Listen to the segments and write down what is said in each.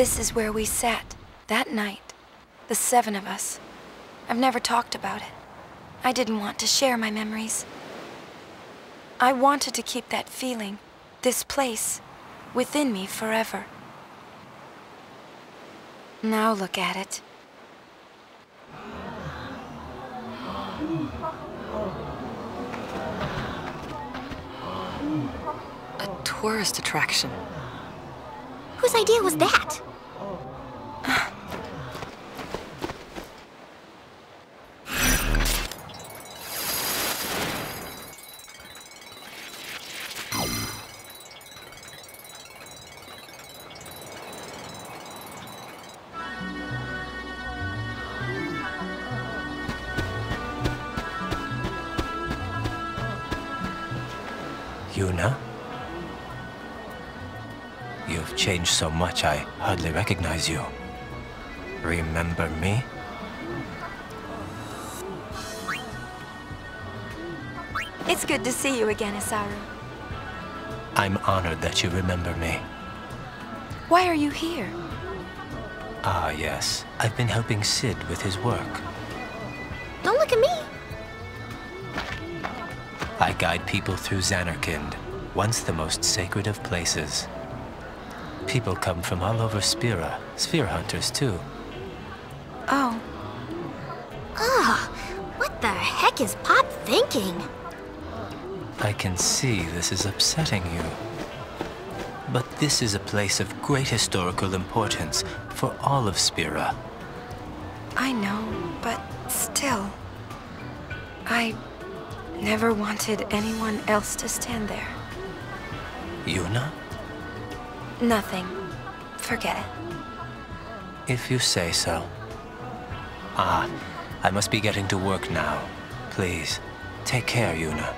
This is where we sat, that night. The seven of us. I've never talked about it. I didn't want to share my memories. I wanted to keep that feeling, this place, within me forever. Now look at it. A tourist attraction. Whose idea was that? Yuna? You've changed so much I hardly recognize you. Remember me? It's good to see you again, Isaaru. I'm honored that you remember me. Why are you here? Ah, yes. I've been helping Cid with his work. Guide people through Zanarkand, once the most sacred of places. People come from all over Spira, sphere hunters too. Oh, Ah, what the heck is Pop thinking? I can see this is upsetting you. But this is a place of great historical importance for all of Spira. I know, but still. I never wanted anyone else to stand there. Yuna? Nothing. Forget it. If you say so. Ah, I must be getting to work now. Please, take care, Yuna.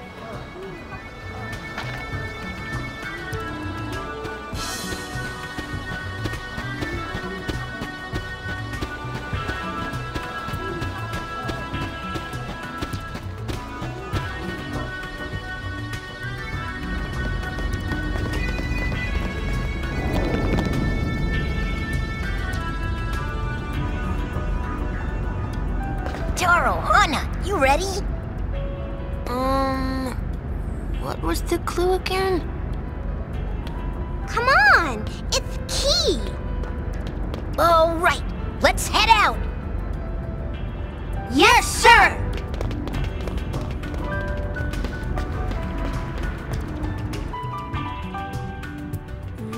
Ready? Um, what was the clue again? Come on, it's Key. All right, let's head out. Yes, sir.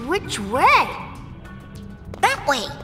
Which way? That way.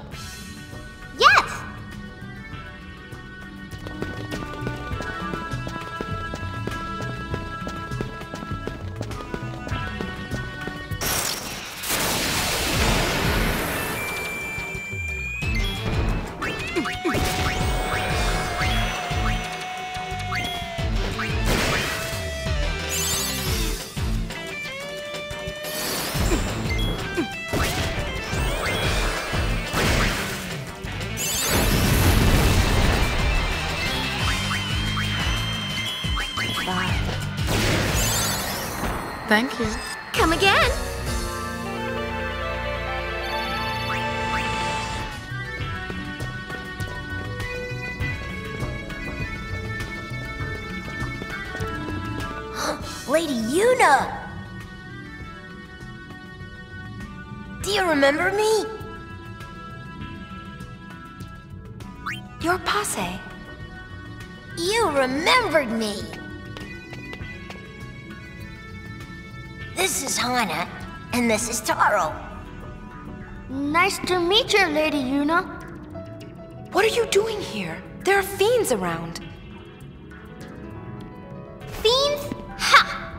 Thank you. Come again. Lady Yuna! Do you remember me? Your Pacce. You remembered me! This is Hana, and this is Taro. Nice to meet you, Lady Yuna. What are you doing here? There are fiends around. Fiends? Ha!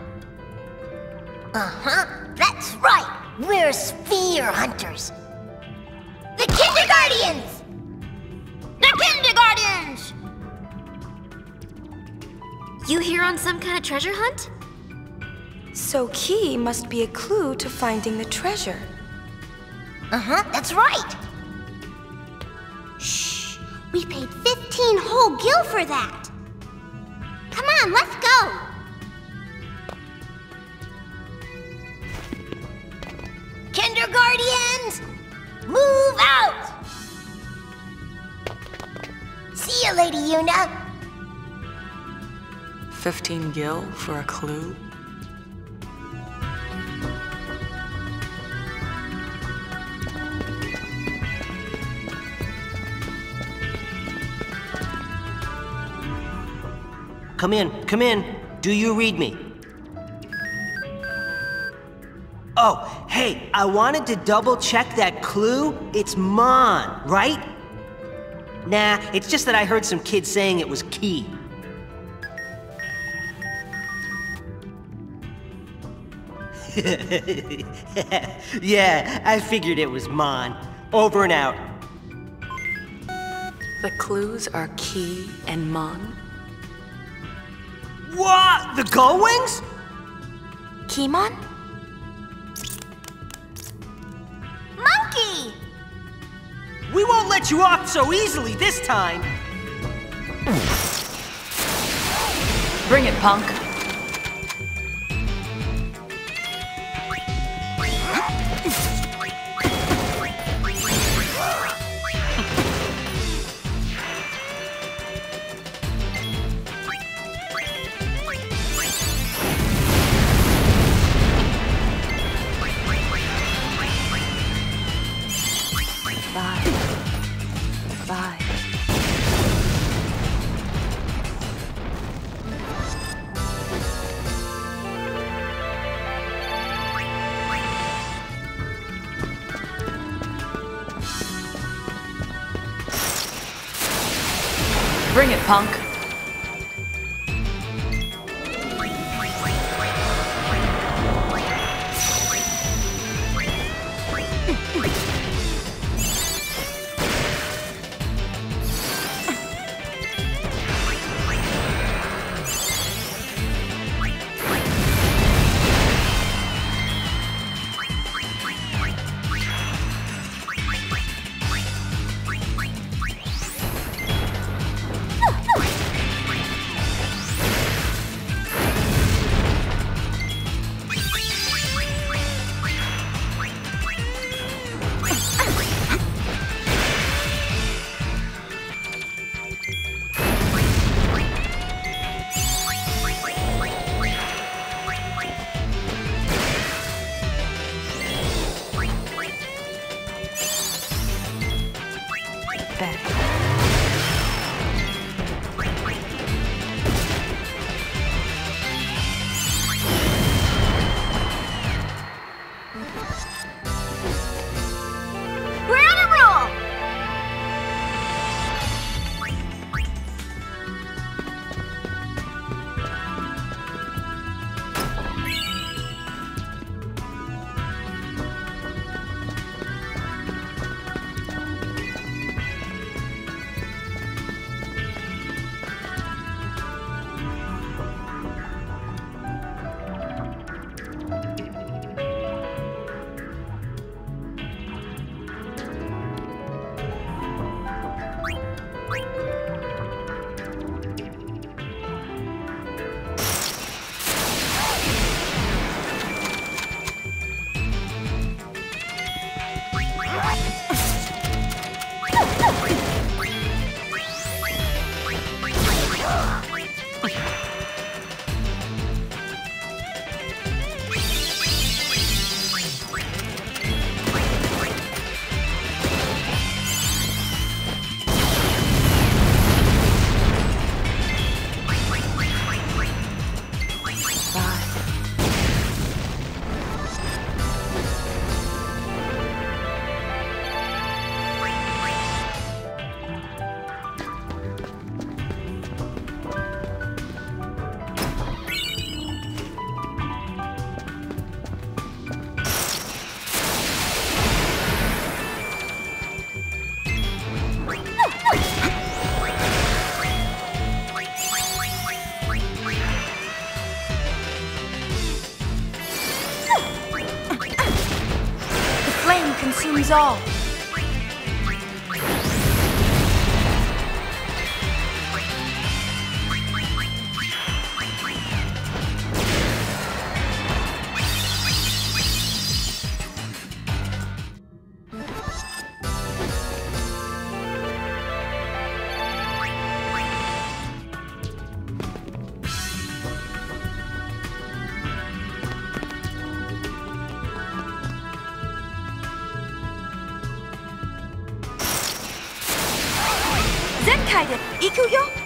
Uh-huh, that's right. We're sphere hunters. The Kinderguardians! The Kinderguardians! You here on some kind of treasure hunt? So Key must be a clue to finding the treasure. Uh-huh, that's right. Shh. We paid 15 whole gil for that. Come on, let's go. Kinderguardians! Move out! See you, Lady Yuna. 15 gil for a clue? Come in, come in. Do you read me? Oh, hey, I wanted to double check that clue. It's Mon, right? Nah, it's just that I heard some kids saying it was Key. yeah, I figured it was Mon. Over and out. The clues are Key and Mon. What? The Gullwings? Kimon? Monkey! We won't let you off so easily this time. Bring it, punk. Bring it, punk. 香 consumes all. Zenkai de Ikuyo? Um,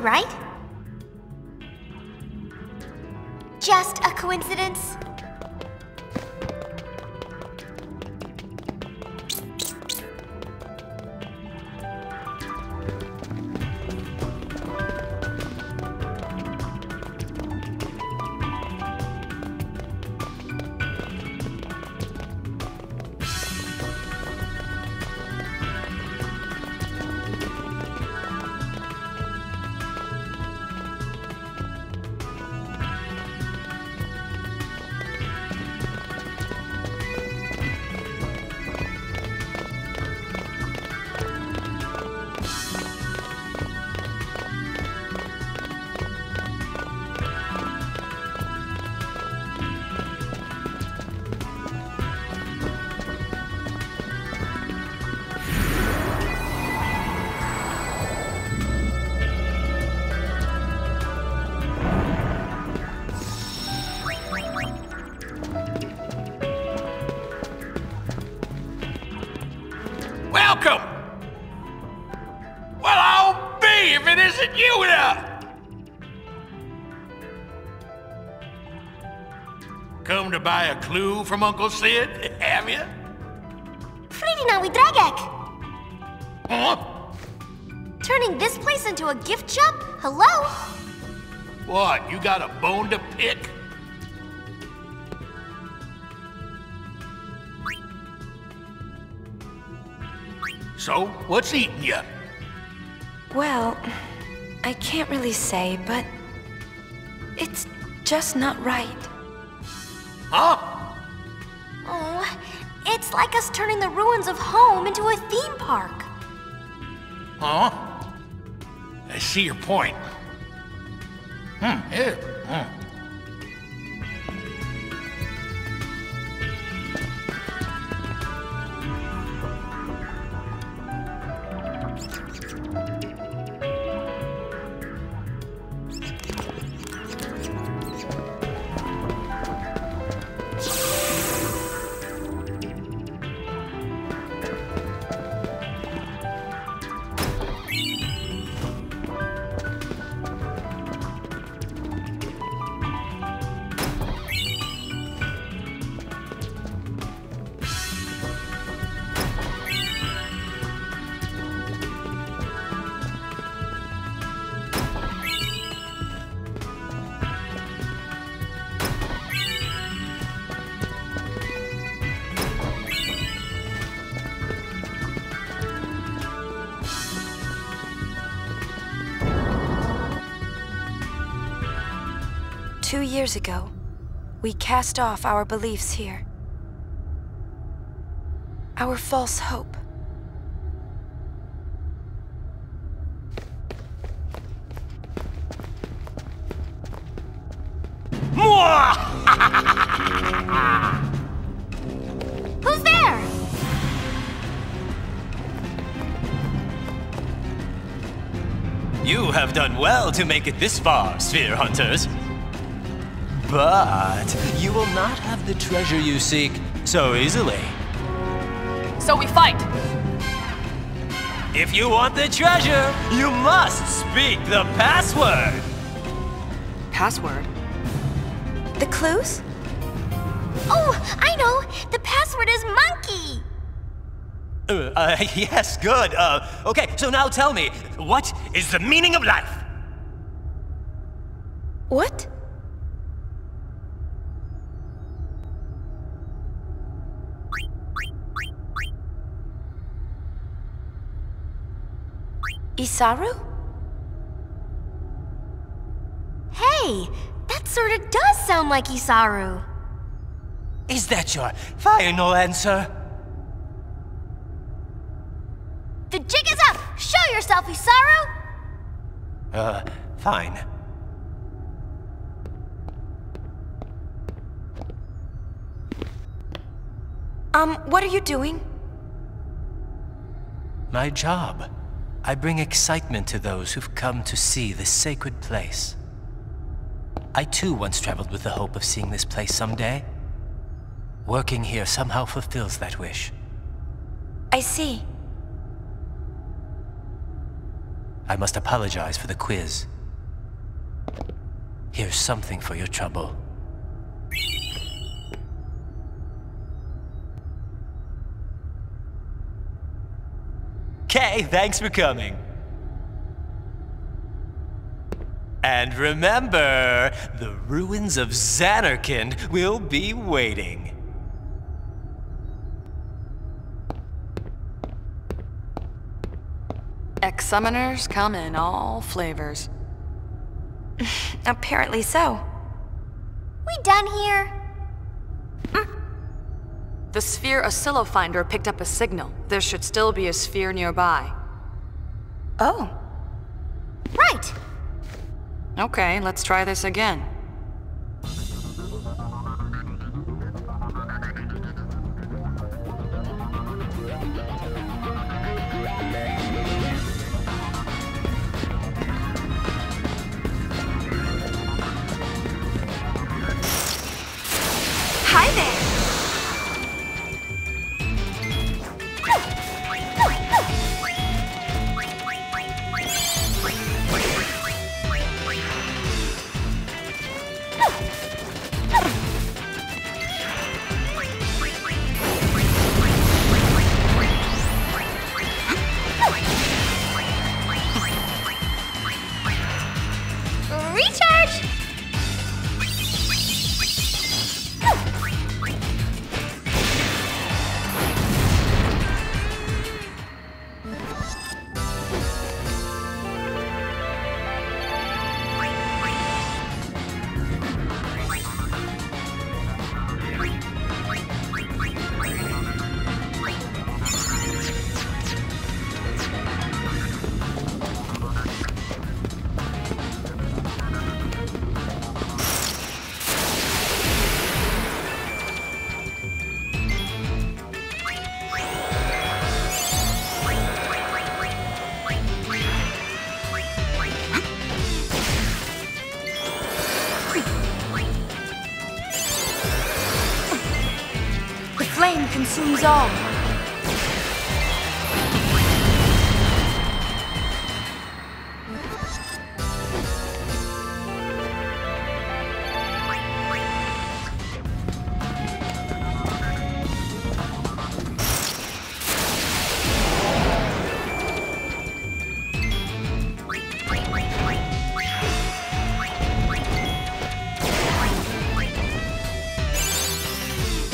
right? Just a coincidence? Welcome! Well, I'll be if it isn't you now! Come to buy a clue from Uncle Cid, have you? We dragek! Huh? Turning this place into a gift shop? Hello? What, you got a bone to pick? So, what's eating you? Well, I can't really say, but it's just not right. Huh? Oh, it's like us turning the ruins of home into a theme park. Huh? I see your point. Hmm, yeah. Hmm. Years ago, we cast off our beliefs here. Our false hope. Who's there? You have done well to make it this far, Sphere Hunters. But you will not have the treasure you seek so easily. So we fight. If you want the treasure, you must speak the password. Password? The clues? Oh, I know! The password is monkey! Uh, uh, yes, good. Uh, okay, so now tell me, what is the meaning of life? What? Isaaru? Hey, that sort of does sound like Isaaru. Is that your final answer? The jig is up! Show yourself, Isaaru! Uh, fine. Um, what are you doing? My job. I bring excitement to those who've come to see this sacred place. I too once traveled with the hope of seeing this place someday. Working here somehow fulfills that wish. I see. I must apologize for the quiz. Here's something for your trouble. Okay, thanks for coming. And remember, the ruins of Zanarkand will be waiting. Ex-summoners come in all flavors. Apparently so. We done here? The Sphere Oscillofinder picked up a signal. There should still be a sphere nearby. Oh. Right. Okay, let's try this again. The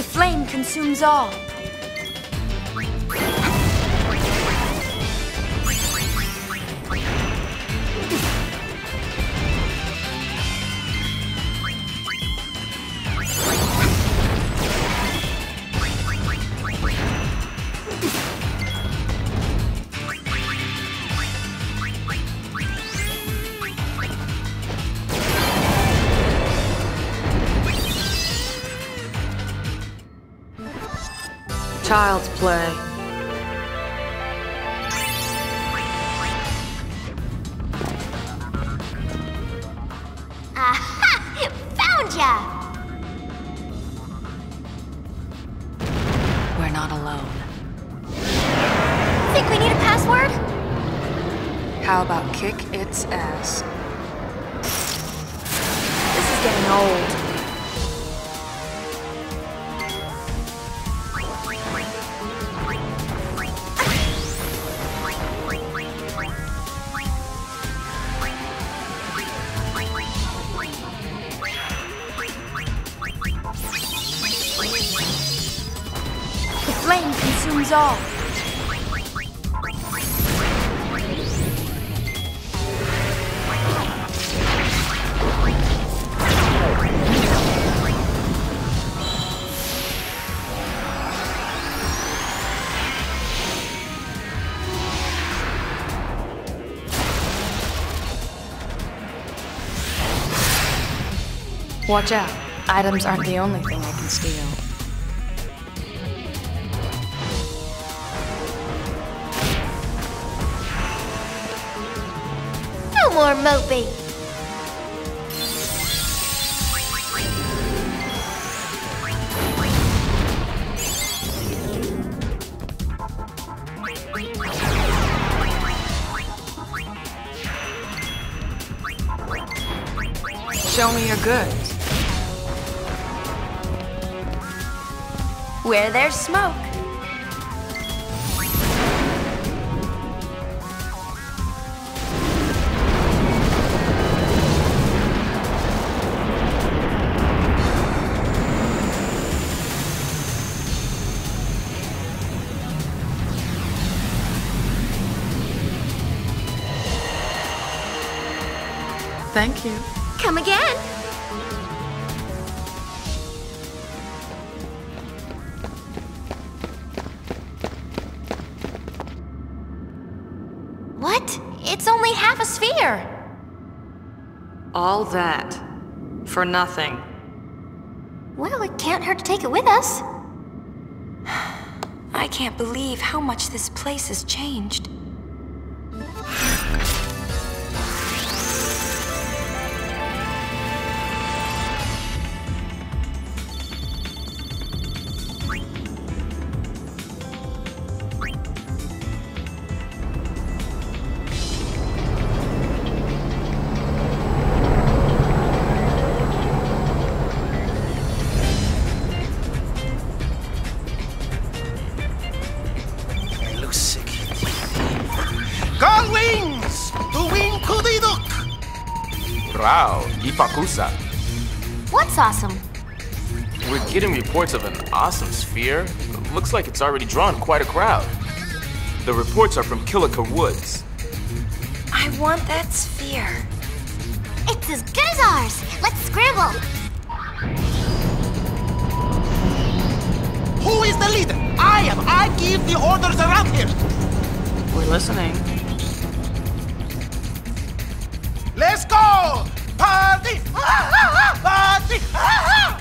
flame consumes all. Child's play. Aha! Found ya! We're not alone. Think we need a password? How about kick its ass? This is getting old. Watch out. Items aren't the only thing I can steal. No more moping. Show me your goods. Where there's smoke. Thank you. Come again. All that. For nothing. Well, it can't hurt to take it with us. I can't believe how much this place has changed. Rao, Ipakusa. What's awesome? We're getting reports of an awesome sphere. Looks like it's already drawn quite a crowd. The reports are from Kilika Woods. I want that sphere. It's as good as ours. Let's scramble. Who is the leader? I am. I give the orders around here. We're listening. Party! Ah, ah, ah. Party!